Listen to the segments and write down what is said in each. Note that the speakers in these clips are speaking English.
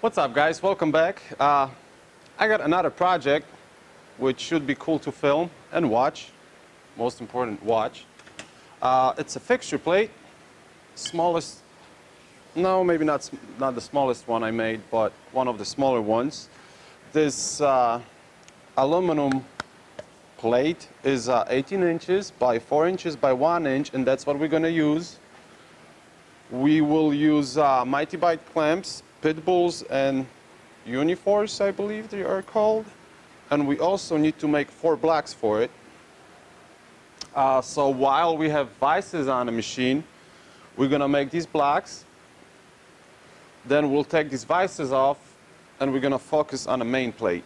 What's up guys, welcome back. Uh, I got another project which should be cool to film and watch. Most important, watch. Uh, it's a fixture plate, smallest, no maybe not, not the smallest one I made, but one of the smaller ones. This uh, aluminum plate is uh, 18 inches by 4 inches by 1 inch and that's what we're going to use. We will use uh, Mitee-Bite clamps, pit bulls and Uniforce I believe they are called. And we also need to make four blocks for it. Uh, so while we have vices on the machine, we're going to make these blocks. Then we'll take these vices off and we're going to focus on the main plate.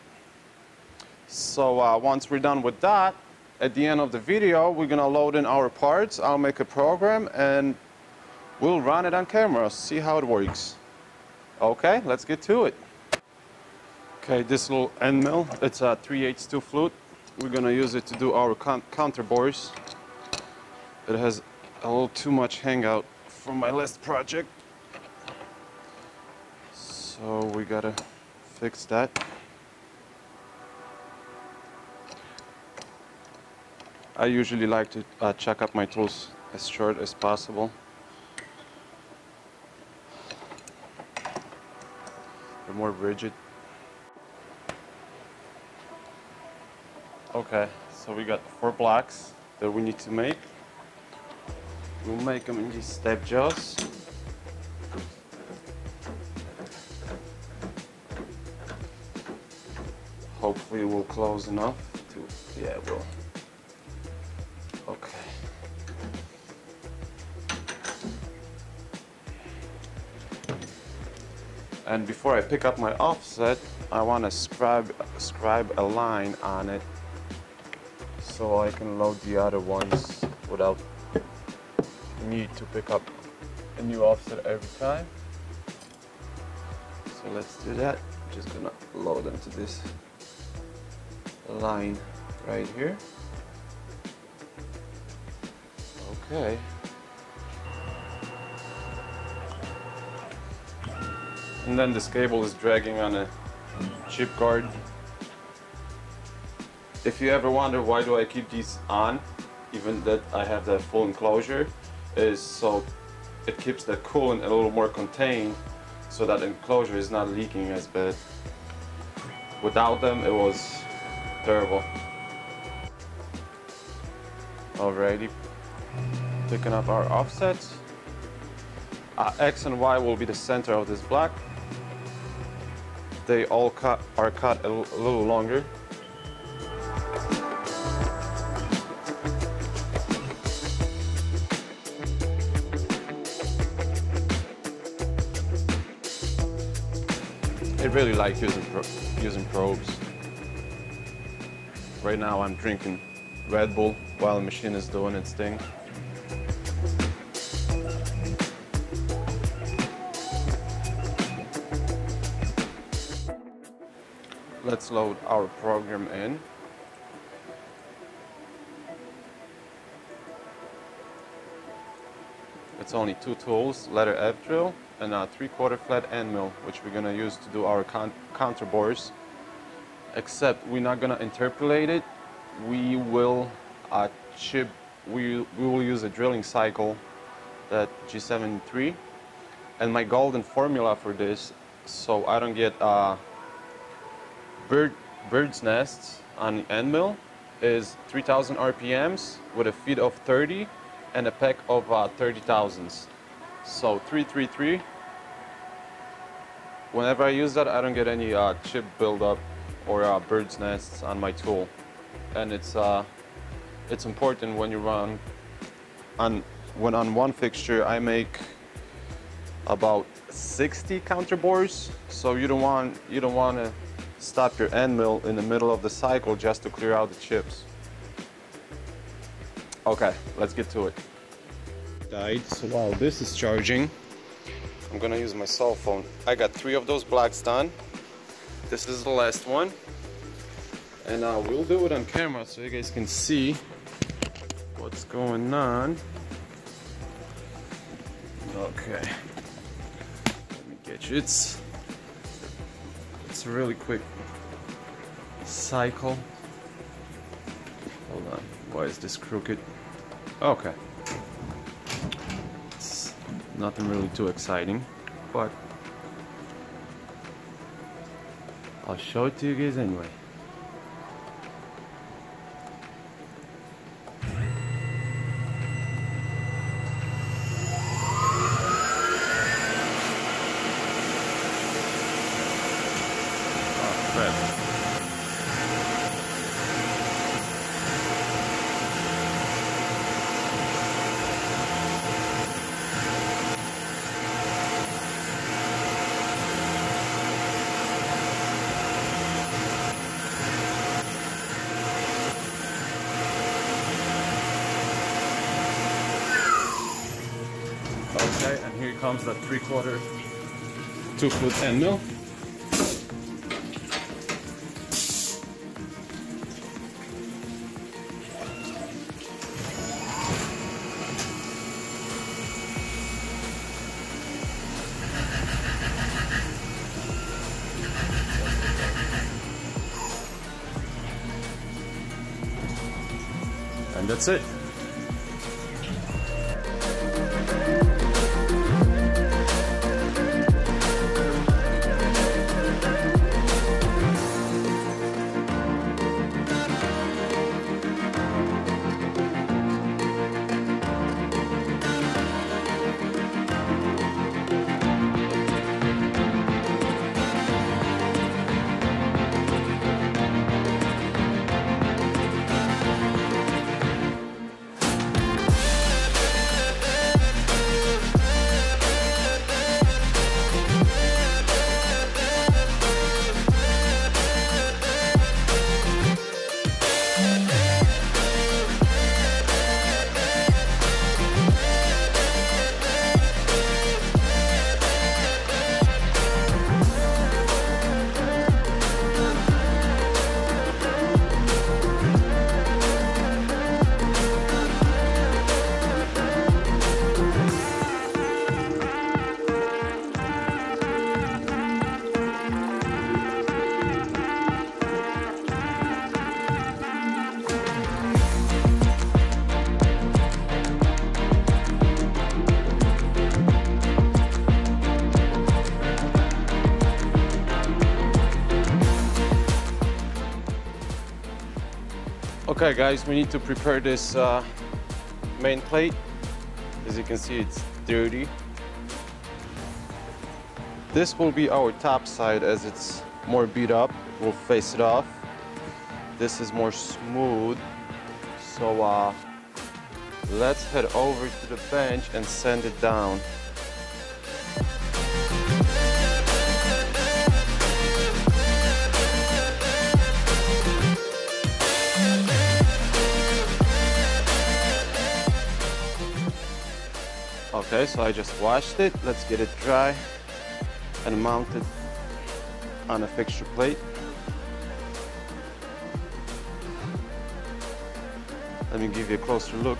So uh, once we're done with that, at the end of the video, we're gonna load in our parts. I'll make a program and we'll run it on camera, see how it works. Okay, let's get to it. Okay, this little end mill, it's a 3 8 2 flute. We're gonna use it to do our counter bores. It has a little too much hangout from my last project. So we gotta fix that. I usually like to uh, chuck up my tools as short as possible. They're more rigid. Okay, so we got four blocks that we need to make. We'll make them in these step jaws. Hopefully it will close enough to, yeah it will. And before I pick up my offset, I want to scribe, scribe a line on it so I can load the other ones without need to pick up a new offset every time. So let's do that. I'm just gonna load them to this line right here. Okay. And then this cable is dragging on a chip card. If you ever wonder why do I keep these on, even that I have the full enclosure, is so it keeps the coolant a little more contained so that enclosure is not leaking as bad. Without them, it was terrible. Alrighty, picking up our offsets. Uh, X and Y will be the center of this block. They all cut, are cut a, little longer. I really like using, using probes. Right now I'm drinking Red Bull while the machine is doing its thing. Let's load our program in. It's only two tools, letter F drill and a three-quarter flat end mill, which we're gonna use to do our counter bores. Except we're not gonna interpolate it. We will uh, chip, we, we will use a drilling cycle, that G73. And my golden formula for this, so I don't get uh, bird, bird's nests on the end mill, is 3,000 RPMs with a feed of 30 and a peck of uh, 30 thousandths. So 333. Whenever I use that, I don't get any uh, chip buildup or uh, bird's nests on my tool. And it's, uh, it's important when you run on, when on one fixture, I make about 60 counter bores. So you don't want, you don't want to stop your end mill in the middle of the cycle just to clear out the chips. Okay, let's get to it. Died, so while this is charging, I'm gonna use my cell phone. I got three of those blocks done. This is the last one. And uh, we'll do it on camera so you guys can see what's going on. Okay. Let me get you. It's just a really quick cycle. Hold on, why is this crooked? Okay. It's nothing really too exciting, but I'll show it to you guys anyway. Okay, and here comes the three quarter two foot end mill. Okay guys, we need to prepare this uh, main plate. As you can see, it's dirty. This will be our top side as it's more beat up. We'll face it off. This is more smooth. So uh, let's head over to the bench and sand it down. Okay, so I just washed it. Let's get it dry and mount it on a fixture plate. Let me give you a closer look.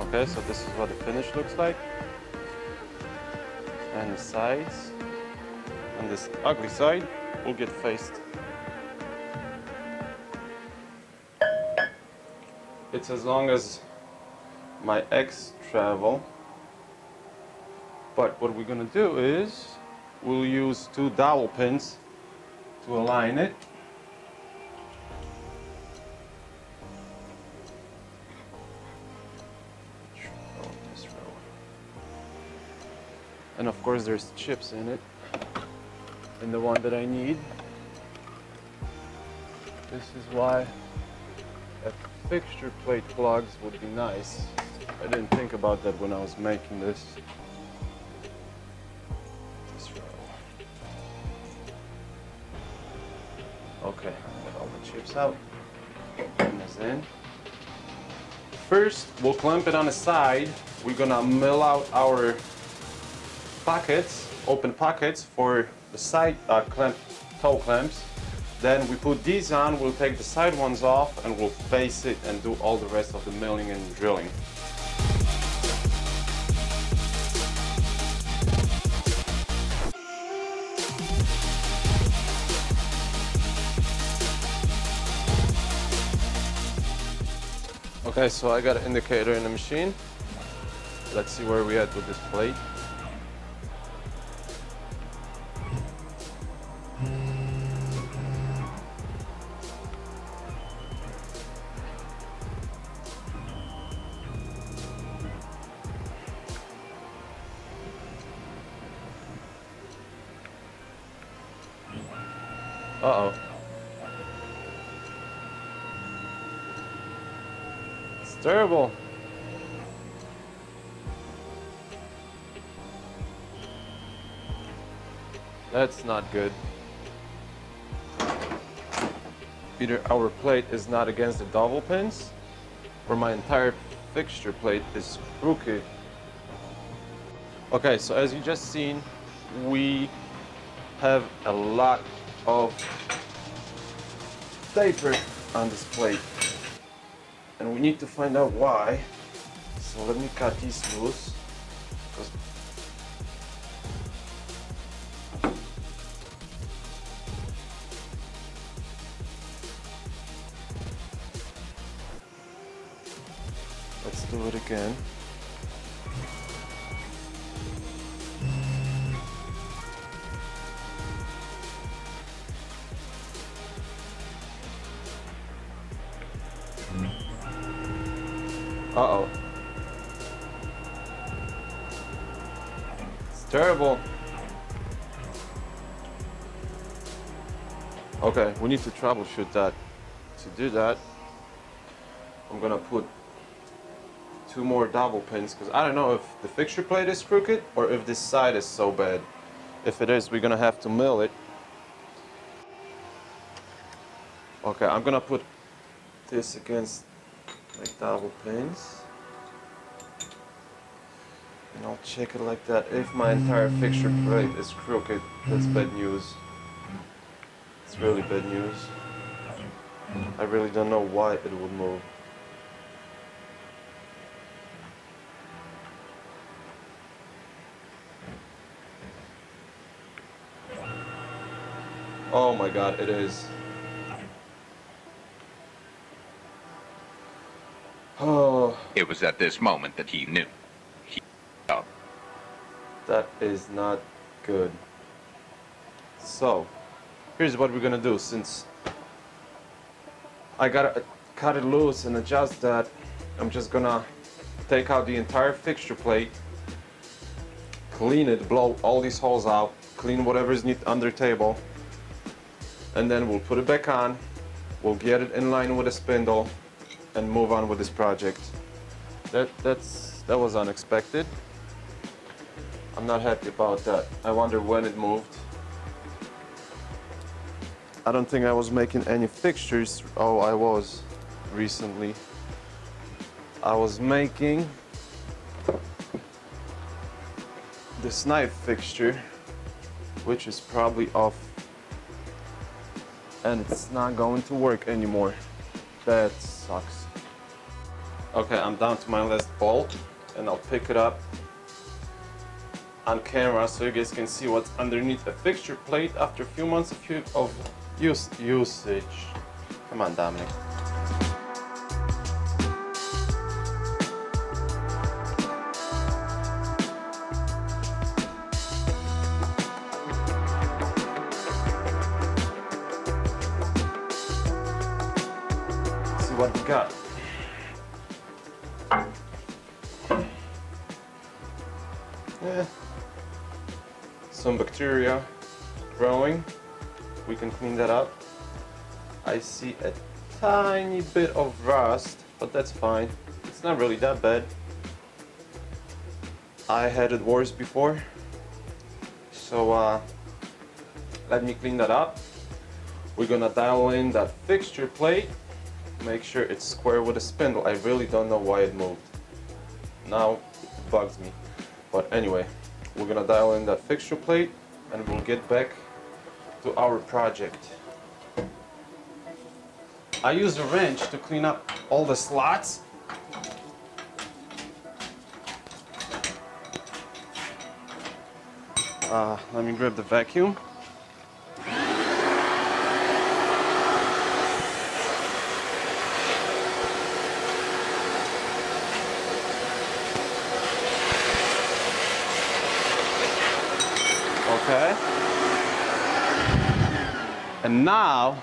Okay, so this is what the finish looks like. And the sides. And this ugly side will get faced. It's as long as my X travel. But what we're gonna do is we'll use two dowel pins to align it. And of course there's chips in it. And the one that I need. This is why a fixture plate plugs would be nice. I didn't think about that when I was making this. this okay, get all the chips out. Pin this in. First, we'll clamp it on the side. We're gonna mill out our pockets, open pockets for the side uh, clamp, toe clamps. Then we put these on, we'll take the side ones off and we'll face it and do all the rest of the milling and drilling. Okay, so I got an indicator in the machine. Let's see where we at with this plate. Good. Either our plate is not against the dowel pins, or my entire fixture plate is crooked. Okay, so as you just seen, we have a lot of taper on this plate. And we need to find out why. So let me cut these loose. Uh-oh. It's terrible. Okay, we need to troubleshoot that. To do that, I'm gonna put two more dowel pins because I don't know if the fixture plate is crooked or if this side is so bad. If it is, we're gonna have to mill it. Okay, I'm gonna put this against like dowel pins. And I'll check it like that. If my entire fixture plate is crooked, that's bad news. It's really bad news. I really don't know why it would move. Oh my god, it is. Oh, It was at this moment that he knew. He up. that is not good. So, here's what we're gonna do since I gotta cut it loose and adjust that. I'm just gonna take out the entire fixture plate, clean it, blow all these holes out, clean whatever is need under table, and then we'll put it back on. We'll get it in line with the spindle and move on with this project. That that's that was unexpected. I'm not happy about that. I wonder when it moved. I don't think I was making any fixtures. Oh, I was recently. I was making this knife fixture, which is probably off and it's not going to work anymore. That sucks. Okay, I'm down to my last bolt and I'll pick it up on camera so you guys can see what's underneath the fixture plate after a few months of, use, usage. Come on, Dominic. That up. I see a tiny bit of rust, but that's fine. It's not really that bad. I had it worse before. So uh, let me clean that up. We're gonna dial in that fixture plate make sure it's square with the spindle. I really don't know why it moved. Now it bugs me. But anyway, we're gonna dial in that fixture plate and we'll get back to our project. I use a wrench to clean up all the slots. Uh, let me grab the vacuum. Okay. And now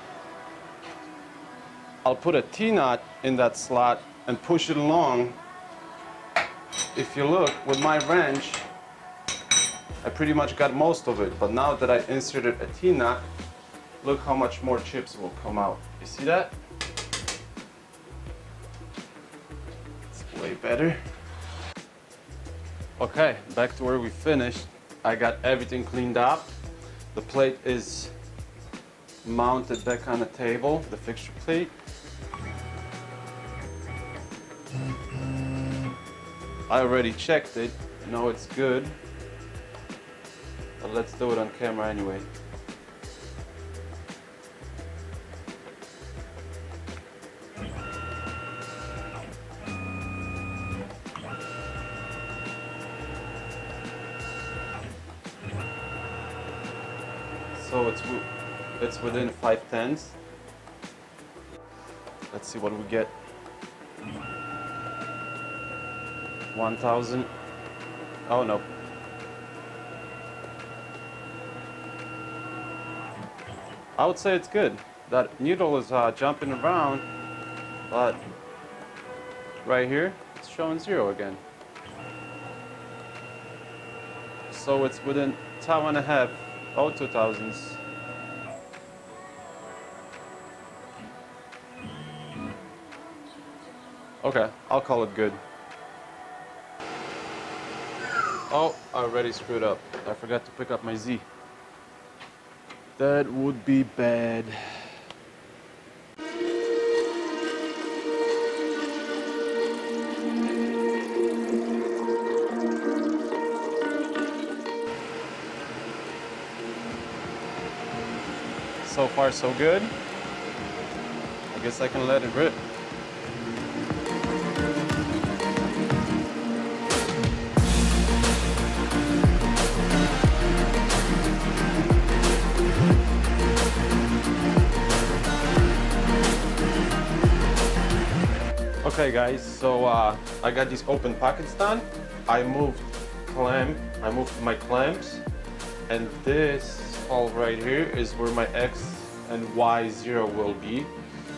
I'll put a T-nut in that slot and push it along. If you look with my wrench, I pretty much got most of it, but now that I inserted a T-nut, look how much more chips will come out. You see that? It's way better. Okay, back to where we finished. I got everything cleaned up. The plate is mounted back on the table, the fixture plate. I already checked it, know it's good. But let's do it on camera anyway. So it's it's within five tenths. Let's see what we get. 1000. Oh no. I would say it's good. That needle is uh, jumping around, but right here it's showing zero again. So it's within time and a half, oh two thousandths. Okay, I'll call it good. Oh, I already screwed up. I forgot to pick up my Z. That would be bad. So far, so good. I guess I can let it rip. Okay guys, so uh, I got these open pockets done. I moved clamp, I moved my clamps, and this hole right here is where my X and Y zero will be.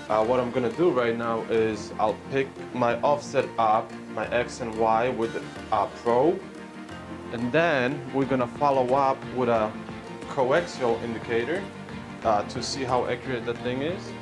Uh, what I'm gonna do right now is I'll pick my offset up, my X and Y with a probe, and then we're gonna follow up with a coaxial indicator uh, to see how accurate that thing is.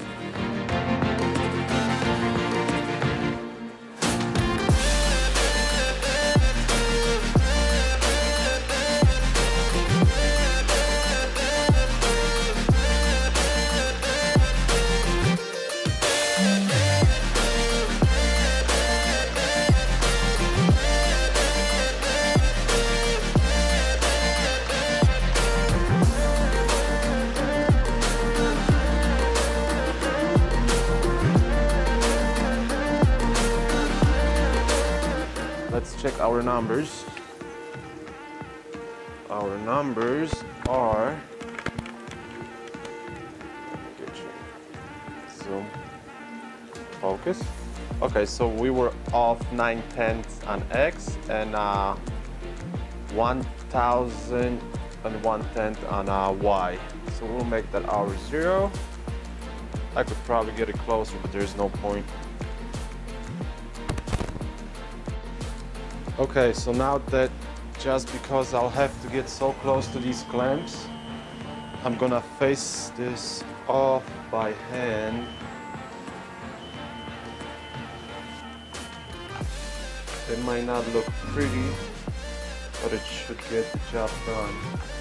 Let's check our numbers. Our numbers are. Zoom. Focus. Okay, so we were off 9 tenths on X and uh, 1,000 and 1 tenth on uh, Y. So we'll make that our zero. I could probably get it closer, but there's no point. Okay, so now that just because I'll have to get so close to these clamps, I'm gonna face this off by hand. It might not look pretty, but it should get the job done.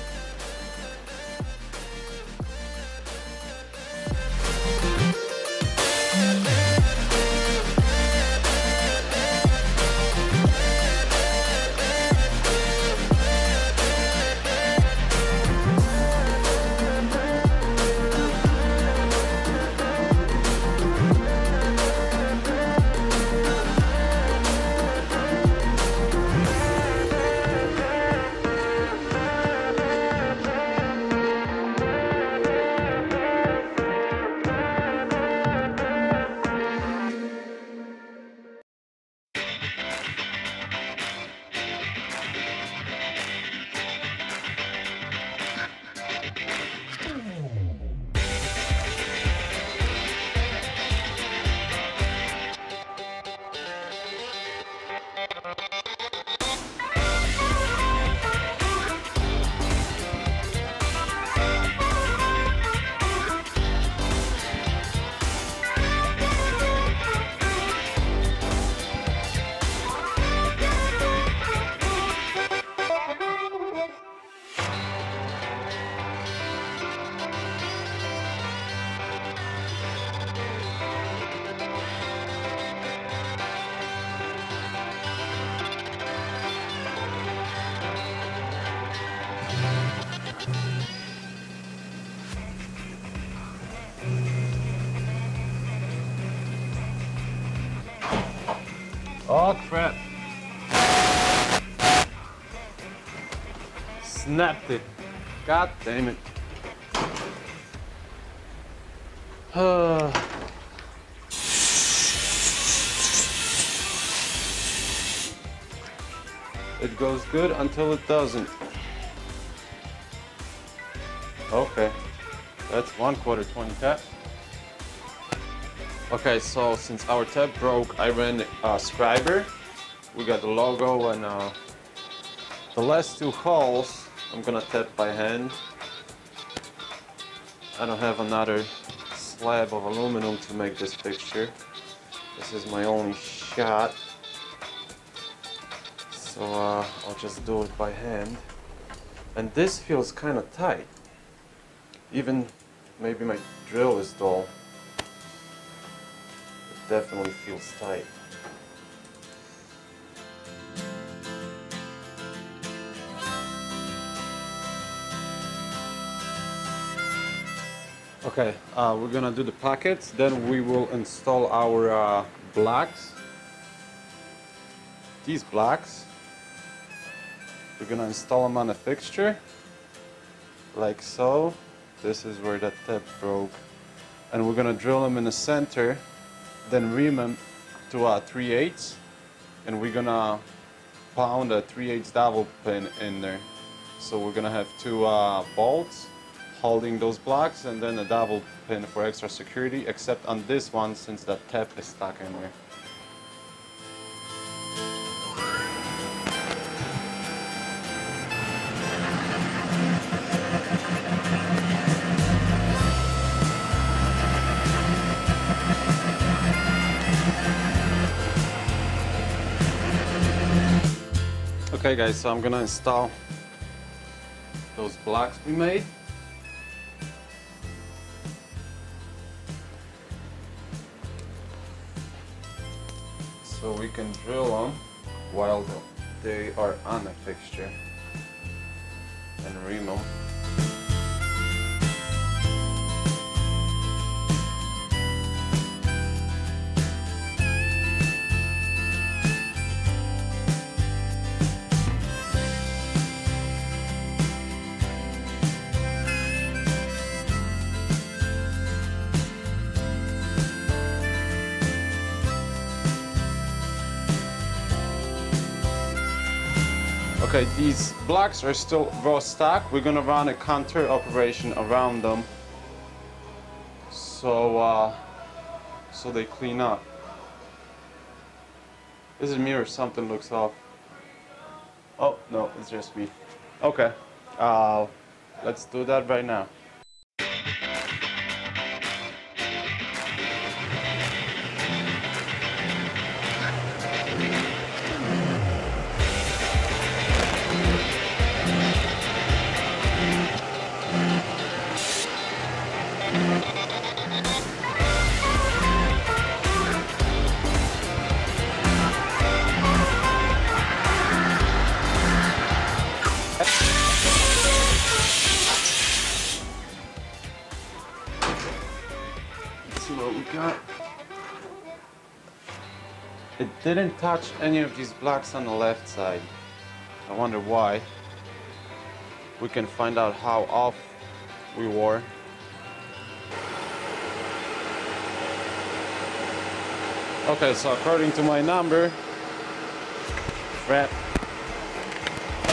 Oh crap. Snapped it. God damn it. Uh, it goes good until it doesn't. Okay, that's one quarter 20 tap. Okay, so since our tap broke, I ran a scriber. We got the logo and uh, the last two holes, I'm gonna tap by hand. I don't have another slab of aluminum to make this fixture. This is my only shot. So uh, I'll just do it by hand. And this feels kind of tight. Even maybe my drill is dull. It definitely feels tight. Okay, uh, we're gonna do the pockets, then we will install our uh, blocks. These blocks, we're gonna install them on a fixture, like so. This is where that tap broke. And we're gonna drill them in the center, then ream them to uh, 3 8 and we're gonna pound a 3 8 dowel pin in there. So we're gonna have two uh, bolts holding those blocks and then a dowel pin for extra security except on this one since that tap is stuck in there. Okay guys, so I'm gonna install those blocks we made. so we can drill them while they are on the fixture and ream Okay, these blocks are still raw stock. We're gonna run a contour operation around them so uh, so they clean up. Is it me or something looks off? Oh no, it's just me. Okay, uh, let's do that right now. Didn't touch any of these blocks on the left side. I wonder why. We can find out how off we were. Okay, so according to my number, crap,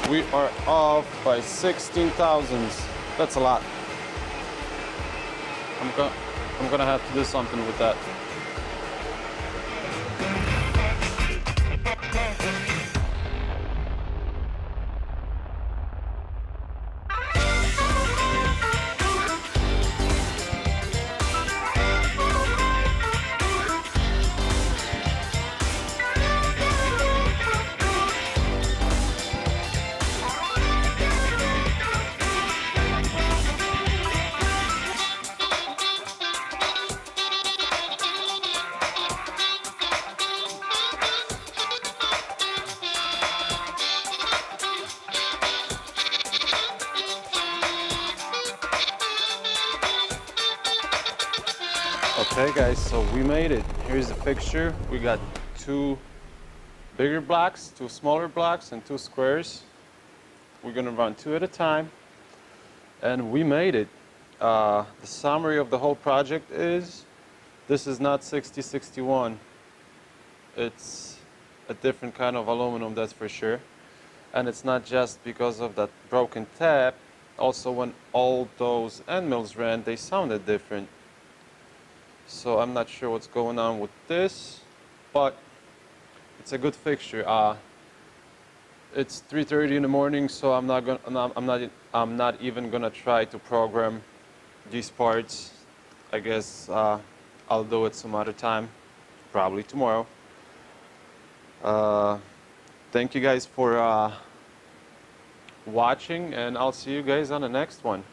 we are off by 16 thousandths. That's a lot. I'm gonna, I'm gonna have to do something with that. We made it. Here's the fixture. We got two bigger blocks, two smaller blocks, and two squares. We're gonna run two at a time, and we made it. Uh, the summary of the whole project is, this is not 6061. It's a different kind of aluminum, that's for sure. And it's not just because of that broken tap. Also, when all those end mills ran, they sounded different. So I'm not sure what's going on with this, but it's a good fixture. Uh, it's 3:30 in the morning, so I'm not gonna, I'm not, I'm not, even gonna try to program these parts. I guess uh, I'll do it some other time, probably tomorrow. Uh, thank you guys for uh, watching, and I'll see you guys on the next one.